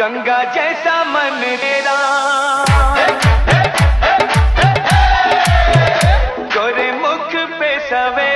गंगा जैसा मन तेरा गोरे मुख पे सवे